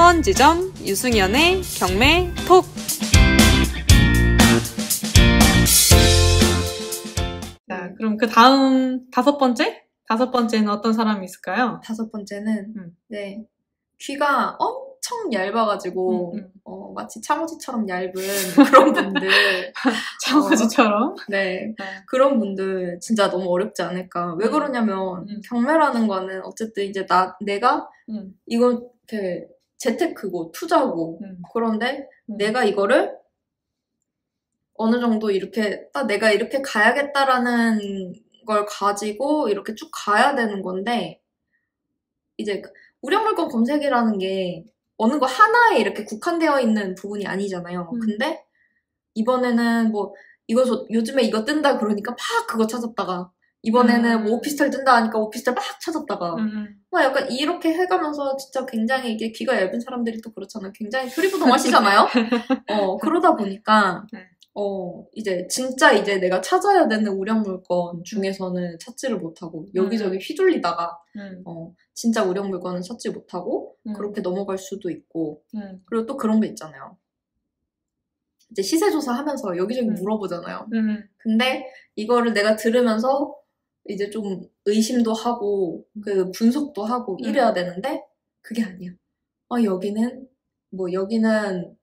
수원지점 유승연의 경매 톡. 자, 그럼 그 다음 다섯 번째? 다섯 번째는 어떤 사람이 있을까요? 다섯 번째는 음. 네 귀가 엄청 얇아가지고 음, 음. 어, 마치 창호지처럼 얇은 그런 분들 장어지처럼. 네 네. 그런 분들 진짜 너무 어렵지 않을까 왜 음. 그러냐면 음. 경매라는 거는 어쨌든 이제 나 내가 음, 이건 이렇게 재테크고 투자고 음, 그런데 음. 내가 이거를 어느 정도 이렇게 딱 내가 이렇게 가야겠다라는 걸 가지고 이렇게 쭉 가야 되는 건데 이제 그 우량물건 검색이라는 게 어느 거 하나에 이렇게 국한되어 있는 부분이 아니잖아요. 음. 근데 이번에는 뭐 이거 저- 요즘에 이거 뜬다 그러니까 막 그거 찾았다가 이번에는 음. 뭐 오피스텔 뜬다 하니까 오피스텔 막 찾았다가 음, 음. 막 약간 이렇게 해가면서 진짜 굉장히 이게 귀가 얇은 사람들이 또 그렇잖아요. 굉장히 흐리부동하시잖아요. 어, 그러다 보니까, 네. 어, 이제 진짜 이제 내가 찾아야 되는 우량 물건 중에서는 찾지를 못하고, 여기저기 휘둘리다가, 음, 어, 진짜 우량 물건은 찾지 못하고, 음, 그렇게 넘어갈 수도 있고, 음, 그리고 또 그런 게 있잖아요. 이제 시세 조사 하면서 여기저기 음. 물어보잖아요. 음, 근데 이거를 내가 들으면서 이제 좀 의심도 하고 그 분석도 하고 음. 이래야 되는데 그게 아니야. 아 여기는 뭐 여기는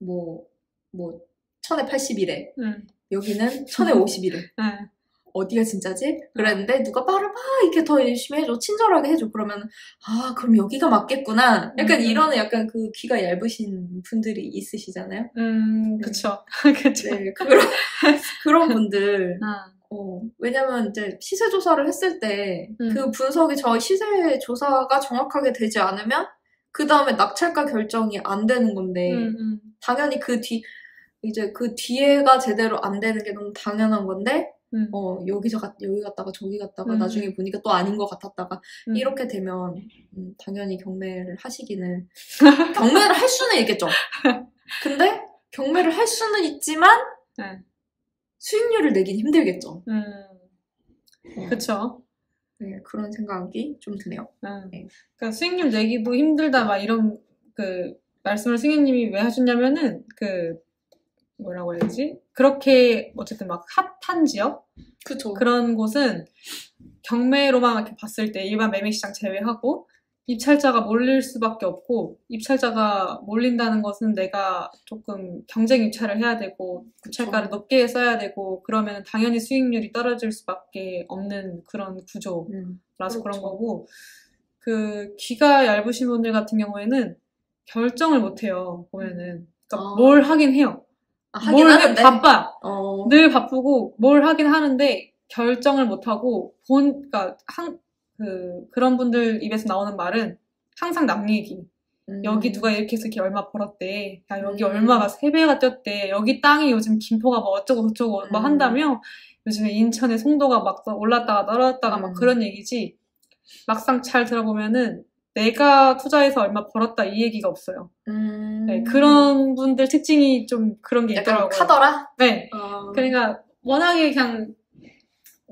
뭐뭐 천에 80이래. 음, 여기는 천에 50이래. 네. 어디가 진짜지? 그랬는데 누가 말을 막 이렇게 더 열심히 해줘, 친절하게 해줘. 그러면 아 그럼 여기가 맞겠구나. 약간 음. 이러는 약간 그 귀가 얇으신 분들이 있으시잖아요. 음, 네. 그쵸. 그쵸. 네 그런 그런 분들 아, 어, 왜냐면 이제 시세 조사를 했을 때그 음. 분석이 저 시세 조사가 정확하게 되지 않으면 그 다음에 낙찰가 결정이 안 되는 건데 음, 음, 당연히 그 뒤 이제 그 뒤에가 제대로 안 되는 게 너무 당연한 건데 음, 어 여기서 갔 여기 갔다가 저기 갔다가 음. 나중에 보니까 또 아닌 것 같았다가 음. 이렇게 되면 음, 당연히 경매를 하시기는 경매를 할 수는 있겠죠. 근데 경매를 할 수는 있지만 네. 수익률을 내긴 힘들겠죠. 음, 어. 그쵸. 네, 그런 생각이 좀 드네요. 음. 네. 그러니까 수익률 내기도 힘들다 막 이런 그 말씀을 승현님이 왜 하셨냐면은 그 뭐라고 해야지 그렇게 어쨌든 막 핫한 지역 그쵸. 그런 곳은 경매로만 이렇게 봤을 때 일반 매매 시장 제외하고 입찰자가 몰릴 수밖에 없고 입찰자가 몰린다는 것은 내가 조금 경쟁 입찰을 해야 되고 입찰가를 높게 써야 되고 그러면 당연히 수익률이 떨어질 수밖에 없는 그런 구조 음, 라서 그런 그렇죠. 거고 그 귀가 얇으신 분들 같은 경우에는 결정을 못 해요 보면은 그러니까 아. 뭘 하긴 해요 아, 하긴 뭘 해- 하는데. 바빠 어, 늘 바쁘고 뭘 하긴 하는데 결정을 못 하고 본 그러니까 한 그 그런 분들 입에서 나오는 말은 항상 남 얘기 음, 여기 누가 이렇게 해서 이렇게 얼마 벌었대 야 여기 음. 얼마가 세 배가 뛰었대 여기 땅이 요즘 김포가 뭐 어쩌고 저쩌고 뭐 음. 한다며 요즘에 인천에 송도가 막 올랐다가 떨어졌다가 막 음. 그런 얘기지 막상 잘 들어보면은 내가 투자해서 얼마 벌었다 이 얘기가 없어요. 음, 네, 그런 분들 특징이 좀 그런 게 있더라고요. 카더라? 네, 어, 그러니까 워낙에 그냥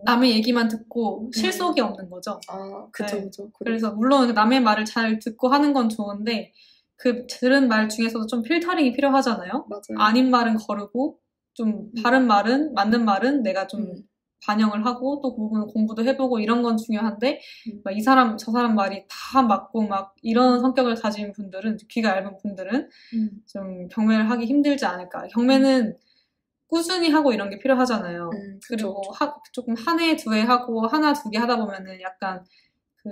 남의 얘기만 듣고 음. 실속이 없는 거죠. 아, 그쵸, 네. 그쵸. 그래. 그래 서 물론 남의 말을 잘 듣고 하는 건 좋은데 그 들은 말 중에서도 좀 필터링이 필요하잖아요. 맞아요. 아닌 말은 거르고 좀 바른 말은 맞는 말은 내가 좀 음. 반영을 하고 또 그 부분 공부도 해보고 이런 건 중요한데 음. 막이 사람 저 사람 말이 다 맞고 막 이런 성격을 가진 분들은 귀가 얇은 분들은 음. 좀 경매를 하기 힘들지 않을까. 경매는 꾸준히 하고 이런 게 필요하잖아요. 음, 그리고 하- 조금 한 해, 두 해 하고 하나, 두 개 하다 보면은 약간 그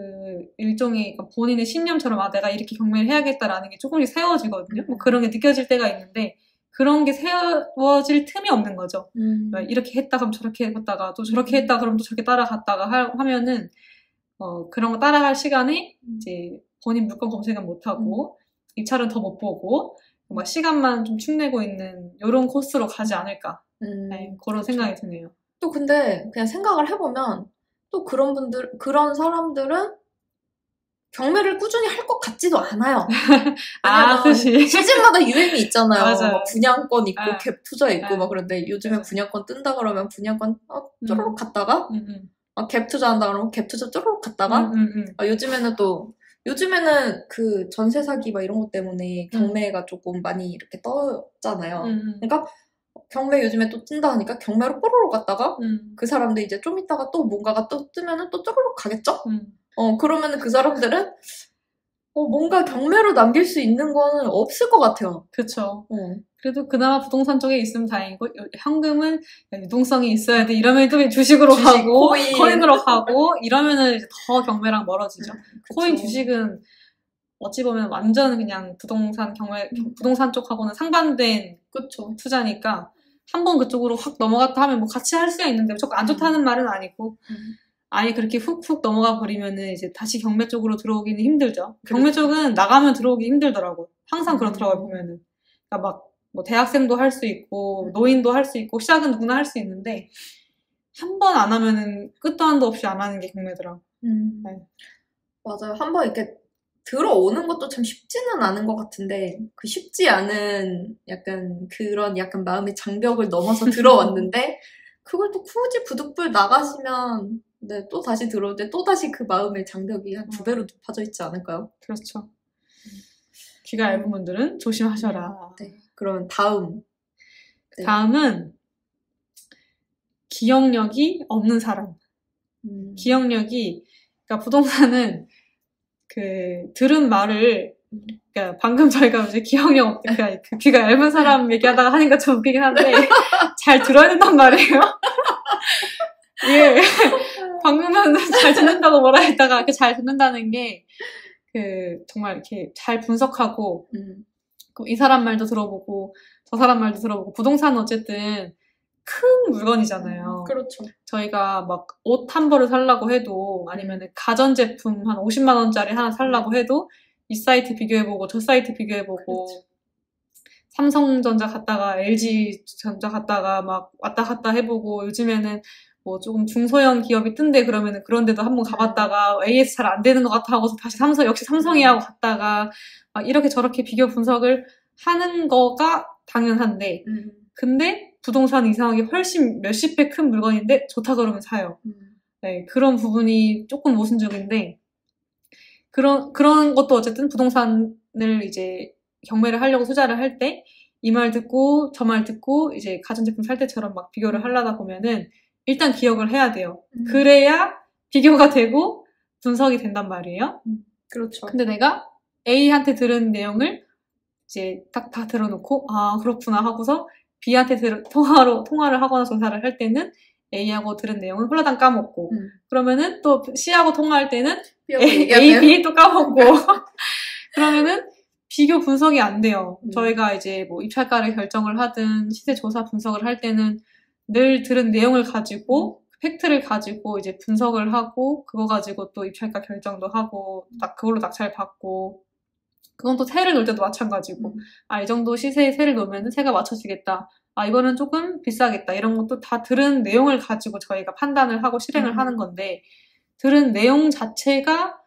일종의 그러니까 본인의 신념처럼 아 내가 이렇게 경매를 해야겠다라는 게 조금씩 세워지거든요. 뭐 그런 게 느껴질 때가 있는데 그런 게 세워질 틈이 없는 거죠. 음. 막 이렇게 했다 그럼 저렇게 해봤다가 또 저렇게 음. 했다 그럼 또 저렇게 따라갔다가 하, 하면은 어 그런 거 따라갈 시간에 이제 본인 물건 검색은 못 하고 입찰은 더 못 보고 막 시간만 좀 축내고 있는 이런 코스로 가지 않을까 음. 네, 그런 생각이 드네요. 또 근데 그냥 생각을 해보면 또 그런 분들, 그런 사람들은 경매를 꾸준히 할 것 같지도 않아요. 아, 그치. 시즌마다 유행이 있잖아요. 맞아요. 막 분양권 있고 아. 갭 투자 있고 아. 막 그런데 요즘에 맞아요. 분양권 뜬다 그러면 분양권 어, 쪼르륵 갔다가 음, 음. 아, 갭 투자한다 그러면 갭 투자 쪼르륵 갔다가 음, 음, 음. 아, 요즘에는 또 요즘에는 그 전세 사기 막 이런 것 때문에 경매가 조금 많이 이렇게 떴잖아요. 음, 그러니까 경매 요즘에 또 뜬다 하니까 경매로 뽀로로 갔다가 음, 그 사람들 이제 좀 있다가 또 뭔가가 또 뜨면은 또 쪼르륵 가겠죠? 음. 어, 그러면은 그 사람들은 어, 뭔가 경매로 남길 수 있는 거는 없을 것 같아요. 그쵸. 어. 그래도 그나마 부동산 쪽에 있으면 다행이고 요- 현금은 유동성이 있어야 돼 이러면 또 주식으로 주식, 가고 코인. 으로 가고 이러면은 더 경매랑 멀어지죠. 그쵸. 코인 주식은 어찌 보면 완전 그냥 부동산 경매 음. 부동산 쪽하고는 상반된 그쵸. 투자니까 한 번 그쪽으로 확 넘어갔다 하면 뭐 같이 할 수야 있는데 무조건 안 좋다는 말은 아니고 음. 아예 그렇게 훅훅 넘어가 버리면은 이제 다시 경매 쪽으로 들어오기는 힘들죠. 그렇죠. 경매 쪽은 나가면 들어오기 힘들더라고요. 항상 음. 그렇더라고요 보면은. 그러니까 막 뭐 대학생도 할 수 있고 음. 노인도 할 수 있고 시작은 누구나 할 수 있는데 한 번 안 하면은 끝도 한도 없이 안 하는 게 경매더라고. 음. 네. 맞아요. 한 번 이렇게 들어오는 것도 참 쉽지는 않은 것 같은데, 그 쉽지 않은 약간 그런 약간 마음의 장벽을 넘어서 들어왔는데, 그걸 또 굳이 부득불 나가시면, 네, 또 다시 들어올 때 또 다시 그 마음의 장벽이 한 두 배로 높아져 있지 않을까요? 그렇죠. 귀가 얇은 분들은 조심하셔라. 네. 그러면 다음. 네. 다음은 기억력이 없는 사람. 음. 기억력이 그러니까 부동산은 그 들은 말을 그러니까 방금 저희가 이제 기억력 없 그러니까 그 귀가 얇은 사람 얘기하다가 하니까 좀 웃기긴 한데 잘 들어야 된단 말이에요. 예. 방금은 잘 듣는다고 뭐라 했다가 그 잘 듣는다는 게 그 정말 이렇게 잘 분석하고 음. 그이 사람 말도 들어보고 저 사람 말도 들어보고 부동산은 어쨌든 큰 물건이잖아요. 그렇죠. 저희가 막 옷 한 벌을 살라고 해도 아니면 가전제품 한 50만 원짜리 하나 살라고 해도 이 사이트 비교해보고 저 사이트 비교해보고 그렇죠. 삼성전자 갔다가 LG전자 갔다가 막 왔다 갔다 해보고 요즘에는 뭐 조금 중소형 기업이 뜬데 그러면은 그런 데도 한번 가봤다가 AS 잘 안 되는 것 같아 하고서 다시 삼성 역시 삼성이 하고 갔다가 막 이렇게 저렇게 비교 분석을 하는 거가 당연한데 음. 근데 부동산 이상하게 훨씬 몇십 배 큰 물건인데 좋다 그러면 사요. 음. 네, 그런 부분이 조금 모순적인데, 그런, 그런 것도 어쨌든 부동산을 이제 경매를 하려고 투자를 할 때, 이 말 듣고, 저 말 듣고, 이제 가전제품 살 때처럼 막 비교를 하려다 보면은, 일단 기억을 해야 돼요. 음. 그래야 비교가 되고, 분석이 된단 말이에요. 그렇죠. 근데 내가 A한테 들은 내용을 이제 딱 다 들어놓고, 아, 그렇구나 하고서 B한테 들, 통화로, 통화를 하거나 조사를 할 때는 A하고 들은 내용은 홀라당 까먹고, 음. 그러면은 또 C하고 통화할 때는 A. A, B 또 까먹고, 그러면은 비교 분석이 안 돼요. 음. 저희가 이제 뭐 입찰가를 결정을 하든 시세 조사 분석을 할 때는 늘 들은 내용을 가지고 팩트를 가지고 이제 분석을 하고 그거 가지고 또 입찰가 결정도 하고 딱 그걸로 낙찰 받고 그건 또 세를 놓을 때도 마찬가지고 음. 아이 정도 시세에 세를 놓으면 세가 맞춰지겠다 아 이거는 조금 비싸겠다 이런 것도 다 들은 내용을 가지고 저희가 판단을 하고 실행을 음. 하는 건데 들은 내용 자체가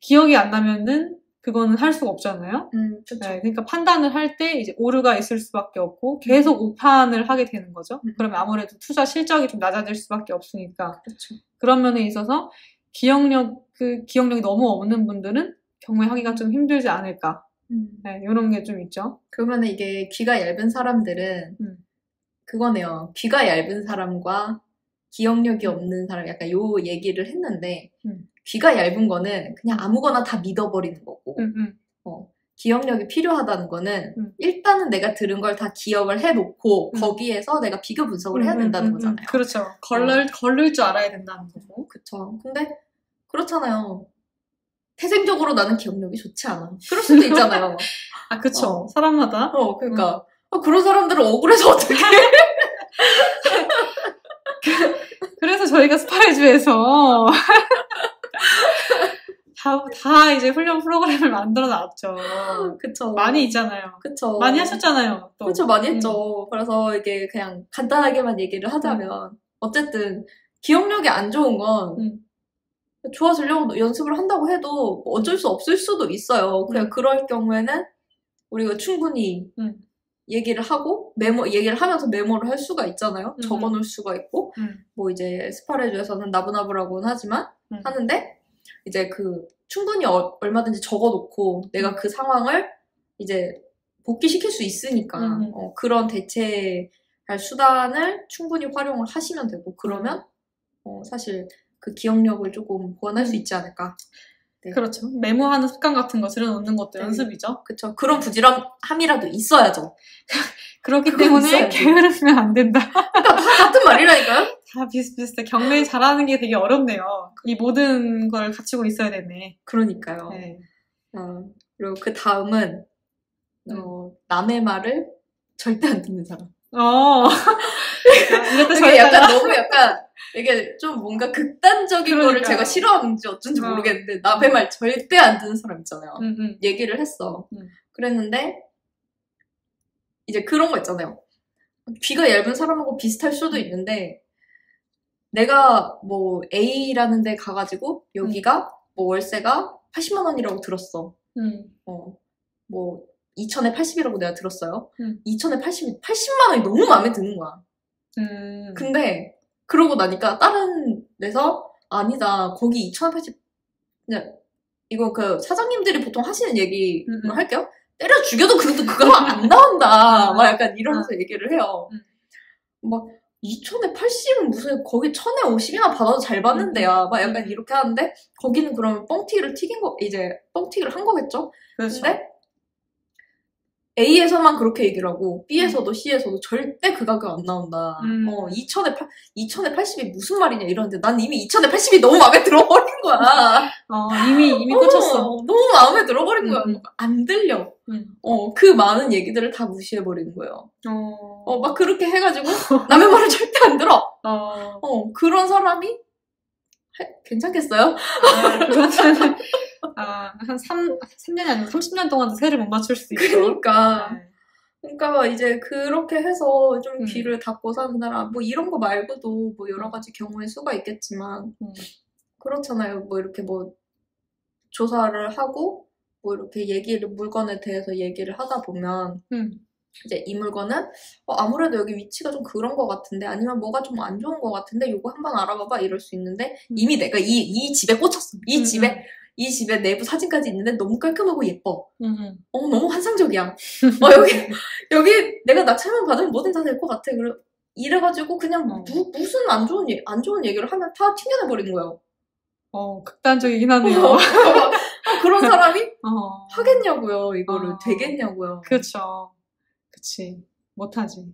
기억이 안 나면은 그거는 할 수가 없잖아요. 음. 네, 그러니까 판단을 할 때 이제 오류가 있을 수밖에 없고 계속 오판을 하게 되는 거죠. 음. 그러면 아무래도 투자 실적이 좀 낮아질 수밖에 없으니까 그렇죠. 그런 면에 있어서 기억력 그 기억력이 너무 없는 분들은 경매하기가 좀 힘들지 않을까. 음. 네, 이런 게 좀 있죠. 그러면은 이게 귀가 얇은 사람들은 음. 그거네요. 귀가 얇은 사람과 기억력이 없는 사람 약간 요 얘기를 했는데 음. 귀가 얇은 거는 그냥 아무거나 다 믿어버리는 거고 음, 음. 어, 기억력이 필요하다는 거는 음. 일단은 내가 들은 걸 다 기억을 해놓고 음. 거기에서 내가 비교 분석을 해야 음, 음, 된다는 음, 음. 거잖아요. 그렇죠. 걸릴 걸릴 줄 알아야 된다는 거고. 그쵸. 근데 그렇잖아요. 태생적으로 나는 기억력이 좋지 않아. 그럴 수도 있잖아요. 아, 그쵸. 어. 사람마다. 어, 그러니까 아, 그런 사람들은 억울해서 어떻게? 그래서 저희가 스파이주에서 다, 다 이제 훈련 프로그램을 만들어 놨죠. 그쵸. 많이 있잖아요. 그쵸. 많이 하셨잖아요. 또. 그렇죠, 많이 음. 했죠. 그래서 이게 그냥 간단하게만 얘기를 하자면, 어쨌든, 기억력이 안 좋은 건, 음. 좋아지려고 연습을 한다고 해도 뭐 어쩔 수 없을 수도 있어요. 그냥 음. 그럴 경우에는, 우리가 충분히 음. 얘기를 하고, 메모, 얘기를 하면서 메모를 할 수가 있잖아요. 음. 적어 놓을 수가 있고, 음. 뭐 이제 스파레주에서는 나부나부라고는 하지만, 음. 하는데, 이제 그 충분히 어- 얼마든지 적어놓고 내가 그 상황을 이제 복귀시킬 수 있으니까 음. 어, 그런 대체할 수단을 충분히 활용을 하시면 되고 그러면 어, 사실 그 기억력을 조금 보완할 수 음. 있지 않을까. 네. 그렇죠. 메모하는 습관 같은 거 들여놓는 것도 네. 연습이죠. 그쵸. 그런 부지런함이라도 있어야죠. 그렇기 때문에 있어야지. 게으르면 안 된다. 그러니까 다 같은 말이라니까요? 다 비슷비슷해. 경매 잘하는 게 되게 어렵네요. 이 모든 걸 갖추고 있어야 되네. 그러니까요. 네. 어, 그리고 그 다음은 어, 남의 말을 절대 안 듣는 사람. 어. 이게 저희가 약간 너무 약간 이게 좀 뭔가 극단적인 거를 그러니까요. 제가 싫어하는지 어쩐지 어. 모르겠는데 남의 말 절대 안 듣는 사람 있잖아요. 음, 음. 얘기를 했어. 음. 그랬는데 이제 그런 거 있잖아요. 귀가 얇은 사람하고 비슷할 수도 있는데 내가 뭐 A라는 데 가가지고 여기가 뭐 월세가 80만 원이라고 들었어. 음. 어, 뭐 2천에 80이라고 내가 들었어요. 음. 2천에 80이 80만 원이 너무 마음에 드는 거야. 음. 근데 그러고 나니까 다른 데서 아니다 거기 2,080 그냥 이거 그 사장님들이 보통 하시는 얘기 음, 음. 할게요. 때려 죽여도 그래도 그거 안 나온다. 막 약간 이러면서 얘기를 해요. 음. 막 2천에 80은 무슨 거기 1천에 50이나 받아도 잘 받는 데야. 막 약간 음. 이렇게 하는데 거기는 그러면 뻥튀기를 튀긴 거 이제 뻥튀기를 한 거겠죠. 그렇죠. 근데 A에서만 그렇게 얘기를 하고 B에서도 C에서도 절대 그 가격 안 나온다. 음. 어, 2천에 8, 2천에 80이 무슨 말이냐 이러는데 난 이미 2천에 80이 너무 마음에 들어버린 거야. 어, 이미, 이미 꽂혔어. 어, 너무 마음에 들어버린 거야. 음. 안 들려. 음. 어, 그 많은 얘기들을 다 무시해 버리는 거예요. 어. 어, 막 그렇게 해가지고 남의 말을 절대 안 들어. 어. 어, 그런 사람이 해- 괜찮겠어요? 아, 그러면은, 아, 한 3, 3년이 아니고 30년 동안도 새를 못 맞출 수도 있죠. 그러니까. 네. 그러니까 이제 그렇게 해서 좀 음. 귀를 닫고 사는 사람 뭐 이런 거 말고도 뭐 여러 가지 경우의 수가 있겠지만 음. 그렇잖아요. 뭐 이렇게 뭐 조사를 하고 뭐 이렇게 얘기를 물건에 대해서 얘기를 하다 보면 음. 이제 이 물건은 어, 아무래도 여기 위치가 좀 그런 것 같은데 아니면 뭐가 좀 안 좋은 것 같은데 이거 한번 알아봐봐 이럴 수 있는데 음. 이미 내가 이, 이 집에 꽂혔어. 이 음, 집에 이 집에 내부 사진까지 있는데 너무 깔끔하고 예뻐. 음, 음. 어, 너무 환상적이야. 어, 여기, 여기 내가 낙찰만 받으면 뭐든 다 될 것 같아. 그래, 이래가지고 그냥 어. 무, 무슨 안 좋은, 얘- 안 좋은 얘기를 하면 다 튕겨내버리는 거예요. 어, 극단적이긴 하네요. 어, 그런 사람이 어. 하겠냐고요, 이거를. 어. 되겠냐고요. 그렇죠. 그치. 못하지.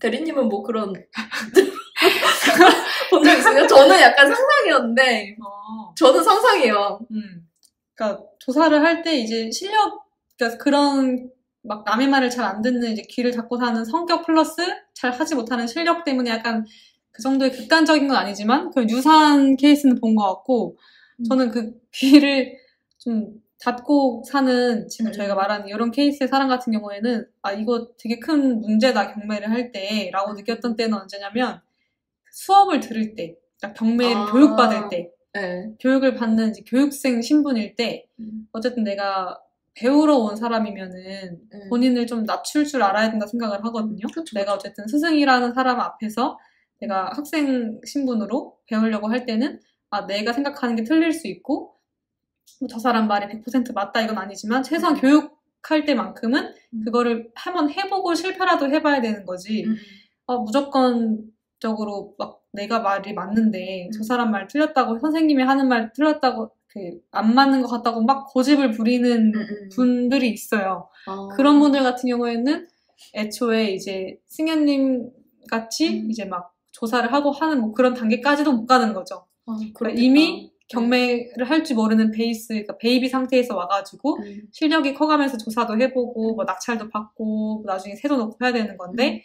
대리님은 뭐 그런, 본 적 있어요? 저는 약간 상상이었는데, 어. 저는 상상이에요. 음. 그러니까 조사를 할 때 이제 실력, 그러니까 그런 막 남의 말을 잘 안 듣는 이제 귀를 닫고 사는 성격 플러스 잘 하지 못하는 실력 때문에 약간 그 정도의 극단적인 건 아니지만 그 유사한 케이스는 본 것 같고 음. 저는 그 귀를 좀 닫고 사는 지금 음. 저희가 말하는 이런 케이스의 사람 같은 경우에는 아 이거 되게 큰 문제다 경매를 할 때라고 음. 느꼈던 때는 언제냐면 수업을 들을 때 그러니까 경매 를 아. 교육받을 때 네. 교육을 받는 이제 교육생 신분일 때 음. 어쨌든 내가 배우러 온 사람이면은 음. 본인을 좀 낮출 줄 알아야 된다 생각을 하거든요. 그쵸, 내가 어쨌든 스승이라는 사람 앞에서 내가 학생 신분으로 배우려고 할 때는 아 내가 생각하는 게 틀릴 수 있고 뭐 저 사람 말이 100% 맞다 이건 아니지만 최소한 음. 교육할 때만큼은 음. 그거를 한번 해보고 실패라도 해봐야 되는 거지. 음. 어, 무조건적으로 막 내가 말이 맞는데 저 음. 사람 말 틀렸다고 선생님이 하는 말 틀렸다고 그안 맞는 것 같다고 막 고집을 부리는 음, 음. 분들이 있어요. 아. 그런 분들 같은 경우에는 애초에 이제 승현님 같이 음. 이제 막 조사를 하고 하는 뭐 그런 단계까지도 못 가는 거죠. 아, 그러니까. 이미 경매를 할줄 모르는 베이스, 그러니까 baby 상태에서 와가지고 음. 실력이 커가면서 조사도 해보고 뭐 낙찰도 받고 뭐 나중에 세도 넣고 해야 되는 건데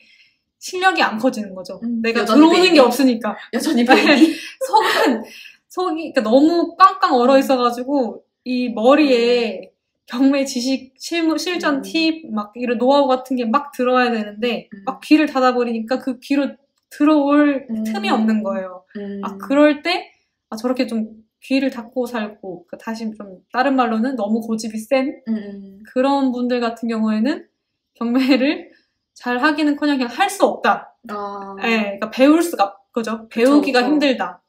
실력이 안 커지는 거죠. 음, 내가 들어오는 baby. 게 없으니까 여전히 baby. 속은 속이 그러니까 너무 꽝꽝 얼어 있어가지고 이 머리에 경매 지식 실무 실전 음. 팁 막 이런 노하우 같은 게 막 들어와야 되는데 음. 막 귀를 닫아버리니까 그 귀로 들어올 음. 틈이 없는 거예요. 음. 아 그럴 때 아, 저렇게 좀 귀를 닫고 살고 그 다시 좀 다른 말로는 너무 고집이 센. 그런 분들 같은 경우에는 경매를 잘 하기는커녕 그냥 할 수 없다. 아. 예, 그러니까 배울 수가 그죠? 배우기가 그쵸. 힘들다.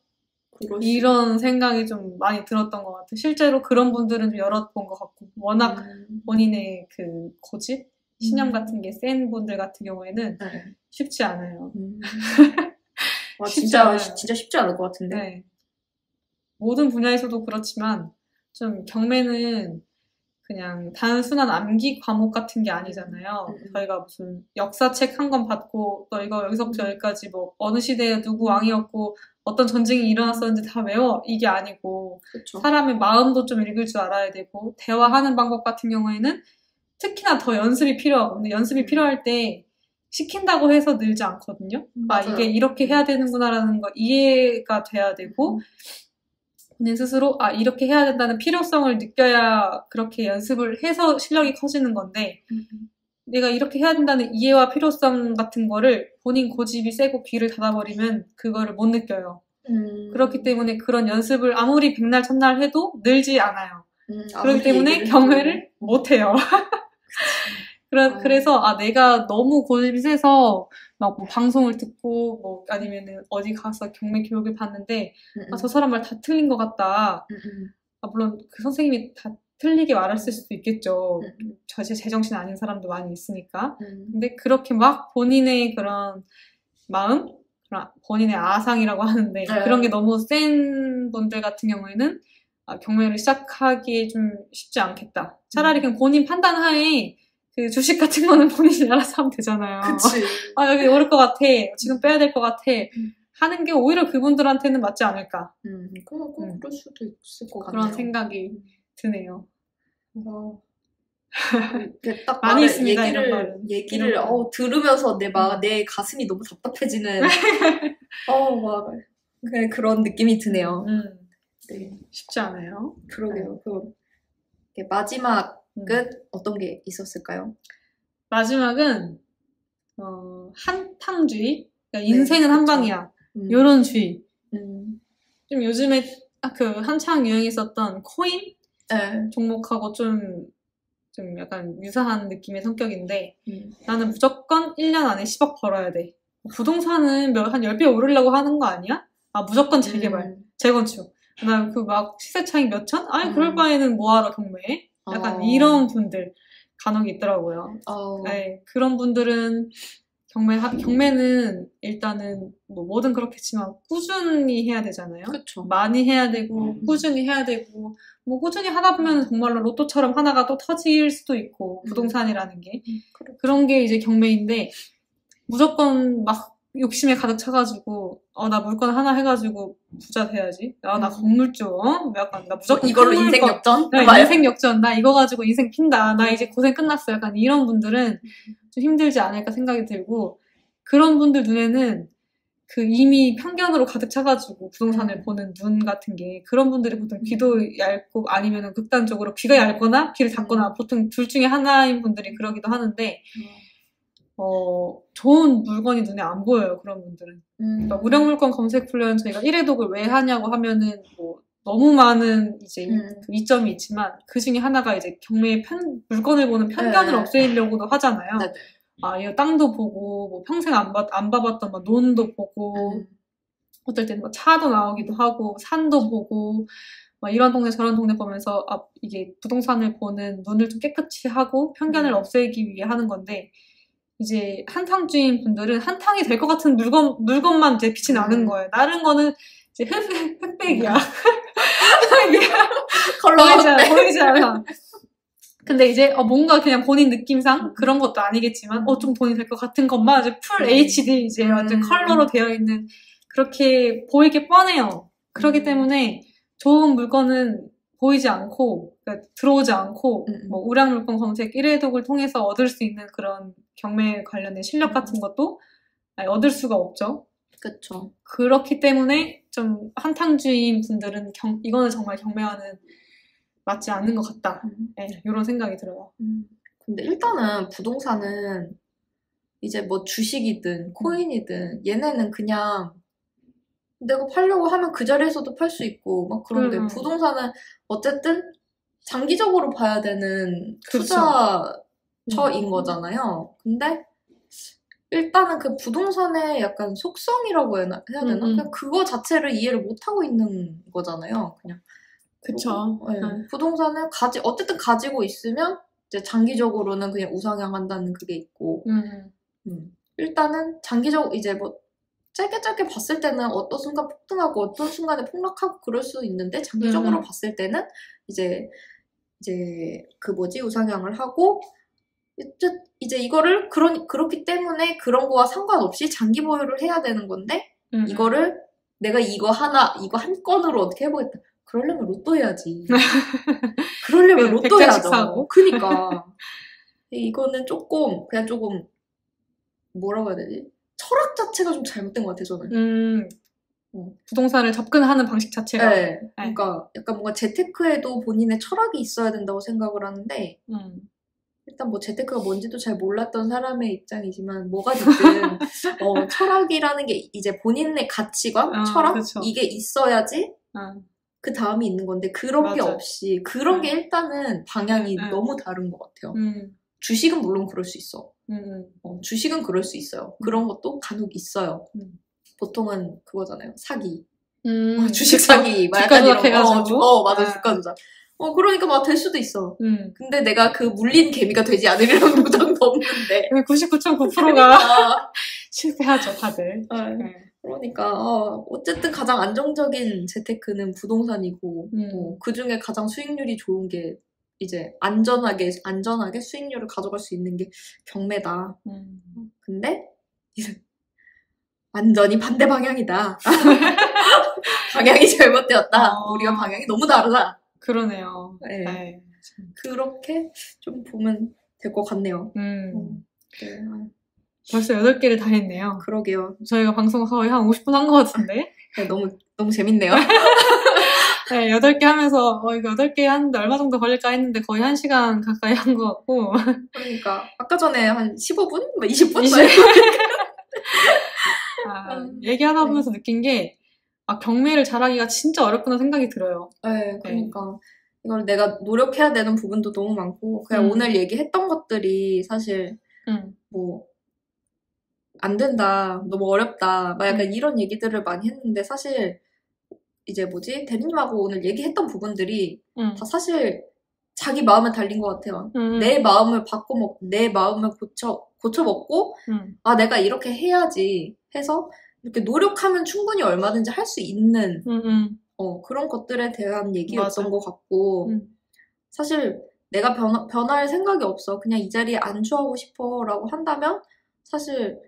이런 생각이 좀 많이 들었던 것 같아요. 실제로 그런 분들은 좀 여러 본 것 같고 워낙 음. 본인의 그 고집, 신념 음. 같은 게 센 분들 같은 경우에는 네. 쉽지 않아요. 음. 와, 쉽지 진짜 않아요. 진짜 쉽지 않을 것 같은데. 네. 모든 분야에서도 그렇지만 좀 경매는 그냥 단순한 암기 과목 같은 게 아니잖아요. 음, 음. 저희가 무슨 역사책 한 권 받고 너 이거 여기서부터 음. 여기까지 뭐 어느 시대에 누구 왕이었고 어떤 전쟁이 일어났었는지 다 외워 이게 아니고 그렇죠. 사람의 마음도 좀 읽을 줄 알아야 되고 대화하는 방법 같은 경우에는 특히나 더 연습이 필요하고 근데 연습이 음. 필요할 때 시킨다고 해서 늘지 않거든요. 아 맞아요. 이게 이렇게 해야 되는구나라는 거 이해가 돼야 되고 본인 스스로 아 이렇게 해야 된다는 필요성을 느껴야 그렇게 연습을 해서 실력이 커지는 건데 음. 내가 이렇게 해야 된다는 이해와 필요성 같은 거를 본인 고집이 세고 귀를 닫아버리면 그거를 못 느껴요. 음. 그렇기 때문에 그런 연습을 아무리 백날 첫날 해도 늘지 않아요. 음, 그렇기 때문에 경매를. 못 해요. 그래, 어. 그래서 아 내가 너무 고집이 세서 막 뭐 방송을 듣고 뭐 아니면은 어디 가서 경매 교육을 받는데 음, 아저 사람 말 다 틀린 것 같다. 음, 음, 아 물론 그 선생님이 다 틀리게 말했을 수도 있겠죠. 음, 저제 제정신 아닌 사람도 많이 있으니까. 음. 근데 그렇게 막 본인의 그런 마음, 본인의 아상이라고 하는데 네. 그런 게 너무 센 분들 같은 경우에는 아, 경매를 시작하기 좀 쉽지 않겠다. 차라리 그냥 본인 판단 하에 그 주식 같은 거는 본인이 알아서 하면 되잖아요. 그치. 아 여기 오를 것 같아. 지금 빼야 될 것 같아. 음. 하는 게 오히려 그분들한테는 맞지 않을까. 음, 그럼 꼭 음. 그럴 수도 있을 것 그런 같네요. 생각이 드네요. 그래서 이렇게 딱 많이 있습니다, 얘기를. 얘기를. 어, 들으면서 내막내 가슴이 너무 답답해지는 어막 그런 느낌이 드네요. 음, 네, 쉽지 않아요. 그러게요. 그럼 이렇게 마지막 음. 끝 어떤 게 있었을까요? 마지막은 어, 한탕주의. 그러니까 네, 인생은 한 그쵸. 방이야. 음, 요런 주의. 음, 좀 요즘에 아, 그 한창 유행했었던 코인 네, 종목하고 좀, 좀 약간 유사한 느낌의 성격인데 음, 나는 무조건 1년 안에 10억 벌어야 돼. 부동산은 몇, 한 10배 오르려고 하는 거 아니야? 아, 무조건 재개발, 음, 재건축. 나그막 시세 차익 몇 천? 아니, 그럴 음. 바에는 뭐하러 경매해? 약간 어. 이런 분들 간혹 있더라고요. 어, 네, 그런 분들은 경매, 하- 경매는 일단은 뭐 뭐든 그렇겠지만 꾸준히 해야 되잖아요. 그쵸. 많이 해야 되고 음. 꾸준히 해야 되고 뭐 꾸준히 하다 보면 정말로 로또처럼 하나가 또 터질 수도 있고 음. 부동산이라는 게 그래. 그런 게 이제 경매인데 무조건 막 욕심에 가득 차가지고 어 나 물건 하나 해가지고 부자 돼야지 아나 음. 건물주 어? 약간 나 무조건 이걸로 큰 인생 물건. 역전? 나 봐요. 인생 역전 나 이거 가지고 인생 핀다 나 이제 고생 끝났어 약간 이런 분들은 좀 힘들지 않을까 생각이 들고 그런 분들 눈에는 그 이미 편견으로 가득 차가지고 부동산을 음. 보는 눈 같은 게 그런 분들이 보통 귀도 얇고 아니면 극단적으로 귀가 얇거나 귀를 닫거나 보통 둘 중에 하나인 분들이 그러기도 하는데 어 좋은 물건이 눈에 안 보여요 그런 분들은 음, 그러니까 우량 물건 검색 훈련 저희가 1회독을 왜 하냐고 하면은 뭐 너무 많은 이제 이- 음. 그 이점이 있지만 그 중에 하나가 이제 경매의 편, 물건을 보는 편견을 네. 없애려고도 하잖아요. 네네. 아, 이거 땅도 보고, 뭐 평생 안, 봐, 안 봐봤던 막 논도 보고, 음, 어떨 때는 막 차도 나오기도 하고, 산도 보고, 막 이런 동네 저런 동네 보면서, 아, 이게 부동산을 보는 눈을 좀 깨끗이 하고, 편견을 음. 없애기 위해 하는 건데, 이제 한탕주인 분들은 한탕이 될 것 같은 물건, 물건만 이제 빛이 나는 음. 거예요. 다른 거는 이제 흑, 흑백이야. 흑백이야. 컬러가 보이지 않아, 보이지 않아. 근데 이제 어, 뭔가 그냥 본인 느낌상 그런 것도 아니겠지만 어좀 돈이 될것 같은 것만 이제 풀 음. HD 이제 완전 음. 컬러로 되어 있는 그렇게 보이게 뻔해요. 그렇기 음. 때문에 좋은 물건은 보이지 않고 그러니까 들어오지 않고 음. 뭐 우량 물건 검색 1회독을 통해서 얻을 수 있는 그런 경매 관련된 실력 음. 같은 것도 아예 얻을 수가 없죠. 그쵸. 그렇기 때문에 좀 한탕주의인 분들은 경, 이거는 정말 경매와는 맞지 않는 것 같다. 음. 네, 이런 생각이 들어요. 음. 근데 일단은 부동산은 이제 뭐 주식이든 코인이든 얘네는 그냥 내가 팔려고 하면 그 자리에서도 팔 수 있고 막 그런데 음. 부동산은 어쨌든 장기적으로 봐야 되는 그렇죠. 투자처인 음. 거잖아요. 근데 일단은 그 부동산의 약간 속성이라고 해야 되나? 음, 음. 그냥 그거 자체를 이해를 못 하고 있는 거잖아요. 그냥 그쵸. 네. 네. 부동산을 가지 어쨌든 가지고 있으면 이제 장기적으로는 그냥 우상향한다는 그게 있고 음, 음. 일단은 장기적 이제 뭐 짧게 짧게 봤을 때는 어떤 순간 폭등하고 어떤 순간에 폭락하고 그럴 수 있는데 장기적으로 음. 봤을 때는 이제 이제 그 뭐지 우상향을 하고 이제 이거를 그런 그렇기 때문에 그런 거와 상관없이 장기 보유를 해야 되는 건데 음, 이거를 내가 이거 하나 이거 한 건으로 어떻게 해보겠다. 그러려면 로또 해야지. 그러려면 로또 해야죠. 그니까 이거는 조금 그냥 조금 뭐라고 해야 되지? 철학 자체가 좀 잘못된 것 같아요 저는. 음, 어. 부동산을 접근하는 방식 자체가. 네. 그러니까 약간 뭔가 재테크에도 본인의 철학이 있어야 된다고 생각을 하는데 음, 일단 뭐 재테크가 뭔지도 잘 몰랐던 사람의 입장이지만 뭐가 됐든 어, 철학이라는 게 이제 본인의 가치관, 아, 철학 그쵸. 이게 있어야지 아, 그 다음이 있는 건데 그런 게 맞아. 없이 그런 게 일단은 방향이 응. 너무 다른 것 같아요. 음, 주식은 물론 그럴 수 있어. 음, 음. 어, 주식은 그럴 수 있어요. 그런 것도 간혹 있어요. 음. 보통은 그거잖아요. 사기. 음, 어, 주식. 사기. 막 주가. 조작해가지고. 어, 주- 어, 맞아. 아. 주가 조작. 어, 그러니까 막 될 수도 있어. 음. 근데 내가 그 물린 개미가 되지 않으려는 보장도 없는데. 99.9%가 아, 실패하죠, 다들. 아, 네. 그러니까 어, 어쨌든 가장 안정적인 재테크는 부동산이고 음. 그 중에 가장 수익률이 좋은 게 이제 안전하게 안전하게 수익률을 가져갈 수 있는 게 경매다. 음. 근데 이제 완전히 반대 방향이다. 방향이 잘못되었다. 어. 우리가 방향이 너무 다르다. 그러네요. 네. 네. 그렇게 좀 보면 될 것 같네요. 음. 네, 아, 벌써 8개를 다 했네요. 그러게요. 저희가 방송 거의 한 50분 한 것 같은데. 네, 너무 너무 재밌네요. 네, 8개 하면서, 어, 이거 8개 하는데 얼마 정도 걸릴까 했는데 거의 1시간 가까이 한 것 같고. 그러니까 아까 전에 한 15분, 뭐 20분 20. 아, 음, 얘기하다 네. 보면서 느낀 게, 아, 경매를 잘하기가 진짜 어렵구나 생각이 들어요. 네, 그러니까 이걸 내가 노력해야 되는 부분도 너무 많고 그냥 음. 오늘 얘기했던 것들이 사실 음, 뭐 안 된다, 너무 어렵다, 막 약간 음. 이런 얘기들을 많이 했는데 사실 이제 뭐지 대리님하고 오늘 얘기했던 부분들이 음, 다 사실 자기 마음에 달린 것 같아요. 음, 내 마음을 바꿔먹, 내 마음을 고쳐 고쳐먹고 음, 아 내가 이렇게 해야지 해서 이렇게 노력하면 충분히 얼마든지 할 수 있는 음, 음, 어, 그런 것들에 대한 얘기였던 맞아. 것 같고, 음. 사실 내가 변, 변할 생각이 없어. 그냥 이 자리에 안주하고 싶어. 라고 한다면, 사실,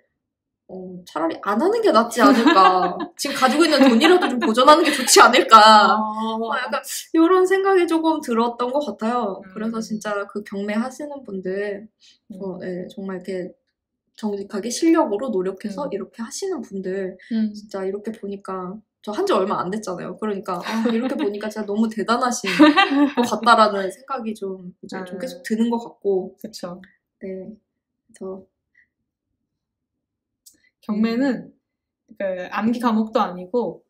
어, 차라리 안 하는 게 낫지 않을까. 지금 가지고 있는 돈이라도 좀 보존하는 게 좋지 않을까. 어, 어, 약간, 이런 생각이 조금 들었던 것 같아요. 음. 그래서 진짜 그 경매 하시는 분들, 음. 어, 네, 정말 이렇게 정직하게 실력으로 노력해서 음. 이렇게 하시는 분들, 음, 진짜 이렇게 보니까 저 한 지 얼마 안 됐잖아요. 그러니까 아, 이렇게 보니까 진짜 너무 대단하신 것 같다라는 생각이 좀 이제 좀 아. 계속 드는 것 같고 그쵸. 네. 그래서 경매는 그 암기 과목도 아니고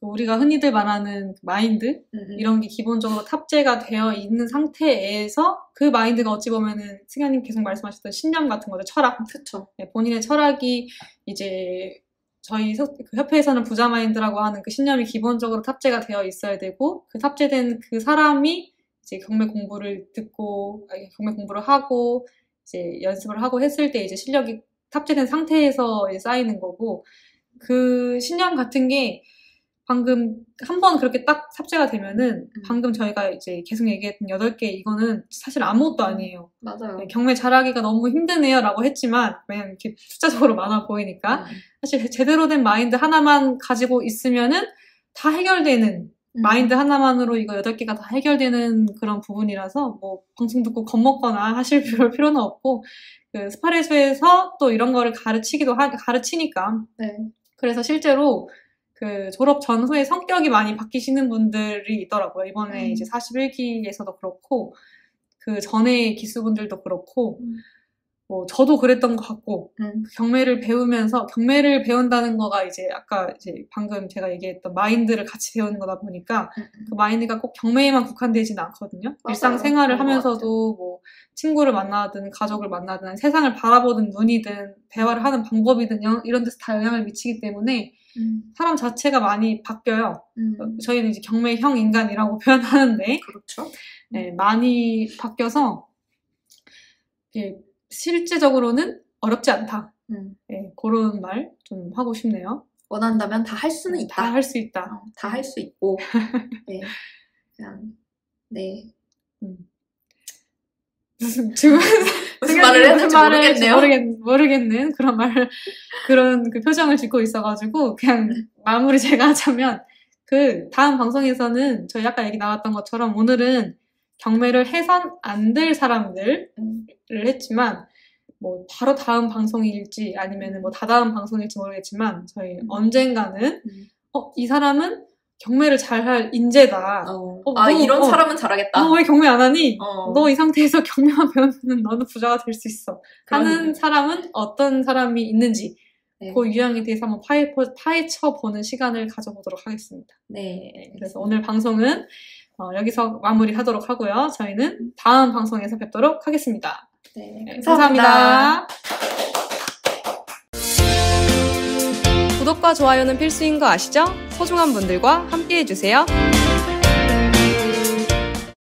우리가 흔히들 말하는 그 마인드 음, 음. 이런 게 기본적으로 탑재가 되어 있는 상태에서 그 마인드가 어찌 보면은 승현님 계속 말씀하셨던 신념 같은 거죠 철학 그쵸. 네, 본인의 철학이 이제 저희 서- 그 협회에서는 부자 마인드라고 하는 그 신념이 기본적으로 탑재가 되어 있어야 되고 그 탑재된 그 사람이 이제 경매 공부를 듣고 아니, 경매 공부를 하고 이제 연습을 하고 했을 때 이제 실력이 탑재된 상태에서 쌓이는 거고 그 신념 같은 게 방금 한 번 그렇게 딱 탑재가 되면은 음. 방금 저희가 이제 계속 얘기했던 8개 이거는 사실 아무것도 아니에요. 맞아요. 네, 경매 잘하기가 너무 힘드네요 라고 했지만 그냥 이렇게 숫자적으로 많아 보이니까 음. 사실 제대로 된 마인드 하나만 가지고 있으면은 다 해결되는 음. 마인드 하나만으로 이거 8개가 다 해결되는 그런 부분이라서 뭐 방송 듣고 겁먹거나 하실 필요- 필요는 없고 그 스파레스에서 또 이런 거를 가르치기도 하, 가르치니까 네. 그래서 실제로 그 졸업 전후에 성격이 많이 바뀌시는 분들이 있더라고요. 이번에 음. 이제 41기에서도 그렇고 그 전에 기수분들도 그렇고 음. 뭐 저도 그랬던 것 같고 음. 경매를 배우면서 경매를 배운다는 거가 이제 아까 이제 방금 제가 얘기했던 마인드를 같이 배우는 거다 보니까 음. 그 마인드가 꼭 경매에만 국한되지는 않거든요. 맞아요. 일상생활을 하면서도 뭐 친구를 만나든 가족을 만나든 세상을 바라보는 눈이든 대화를 하는 방법이든 영- 이런 데서 다 영향을 미치기 때문에 음, 사람 자체가 많이 바뀌어요. 음, 저희는 이제 경매형 인간이라고 표현하는데 그렇죠. 네, 많이 바뀌어서 이게 실제적으로는 어렵지 않다. 음, 네, 그런 말 좀 하고 싶네요. 원한다면 다 할 수는 있다. 다 할 수 있다. 다할 수 있고, 네, 그냥 네 무슨 지금 무슨 말을 할지 모르겠네요. 모르겠, 모르겠는 그런 말 그런 그 표정을 짓고 있어가지고 그냥 마무리 제가 하자면 그 다음 방송에서는 저희 아까 얘기 나왔던 것처럼 오늘은 경매를 해선 안 될 사람들을 음, 했지만 뭐 바로 다음 방송일지 아니면은 뭐 다다음 방송일지 모르겠지만 저희 음. 언젠가는 음. 어이 사람은 경매를 잘 할 인재다. 어, 어, 아 너, 이런 어. 사람은 잘하겠다. 너 왜 경매 안 하니? 어, 너이 상태에서 경매만 배우면 너는 부자가 될 수 있어. 하는 사람은 어떤 사람이 있는지 네. 그 유형에 대해서 한번 파헤, 파헤쳐 보는 시간을 가져보도록 하겠습니다. 네, 그래서 오늘 방송은 어, 여기서 마무리하도록 하고요. 저희는 다음 방송에서 뵙도록 하겠습니다. 네, 네, 감사합니다. 감사합니다. 구독과 좋아요는 필수인 거 아시죠? 소중한 분들과 함께 해주세요.